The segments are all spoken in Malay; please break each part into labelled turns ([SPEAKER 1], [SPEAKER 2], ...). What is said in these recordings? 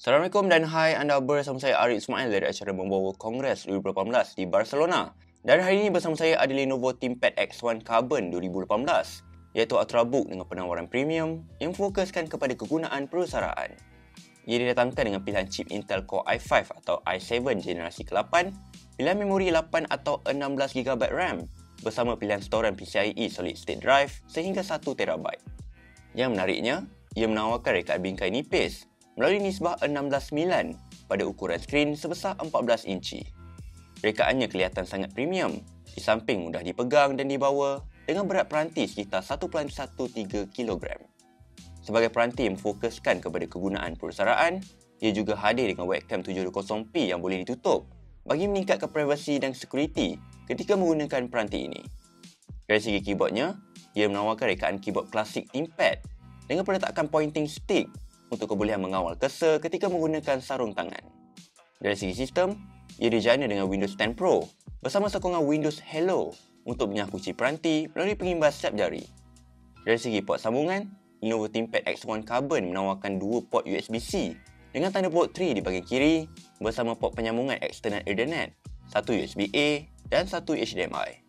[SPEAKER 1] Assalamualaikum dan hai anda bersama saya Arif Ismail dari acara membawa Kongres 2018 di Barcelona. Dan hari ini bersama saya ada Lenovo ThinkPad X1 Carbon 2018 iaitu Ultrabook dengan penawaran premium yang fokuskan kepada kegunaan perusahaan. Ia didatangkan dengan pilihan chip Intel Core i5 atau i7 generasi ke-8, pilihan memori 8 atau 16GB RAM bersama pilihan storan PCIe Solid State Drive sehingga 1TB. Yang menariknya, ia menawarkan rekaan bingkai nipis melalui nisbah 16:9 pada ukuran skrin sebesar 14 inci. Rekaannya kelihatan sangat premium, di samping mudah dipegang dan dibawa dengan berat peranti sekitar 1.13 kg. Sebagai peranti yang fokuskan kepada kegunaan perusahaan, ia juga hadir dengan webcam 720p yang boleh ditutup bagi meningkatkan privasi dan security ketika menggunakan peranti ini. Dari segi keyboardnya, ia menawarkan rekaan keyboard klasik ThinkPad dengan peletakan pointing stick untuk kebolehan mengawal cursor ketika menggunakan sarung tangan. Dari segi sistem, ia dijana dengan Windows 10 Pro bersama sokongan Windows Hello untuk menyakuci peranti melalui pengimbas siap jari. Dari segi port sambungan, Lenovo ThinkPad X1 Carbon menawarkan dua port USB-C dengan Thunderbolt 3 di bahagian kiri bersama port penyambungan eksternal Ethernet, satu USB-A dan satu HDMI.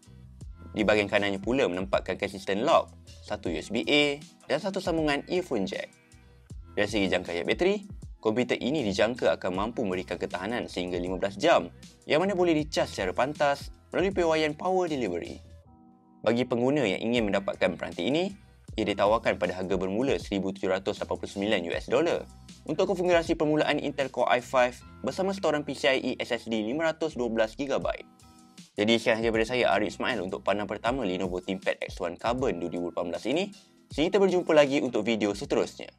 [SPEAKER 1] Di bahagian kanannya pula menempatkan consistent lock, satu USB-A dan satu sambungan earphone jack. Dari segi jangkauan bateri, komputer ini dijangka akan mampu memberikan ketahanan sehingga 15 jam yang mana boleh dicas secara pantas melalui pewaian power delivery. Bagi pengguna yang ingin mendapatkan peranti ini, ia ditawarkan pada harga bermula 1789 US dollar untuk konfigurasi permulaan Intel Core i5 bersama storan PCIe SSD 512GB. Jadi sekian sahaja daripada saya Arif Ismail untuk pandang pertama Lenovo ThinkPad X1 Carbon 2018 ini. Sehingga kita berjumpa lagi untuk video seterusnya.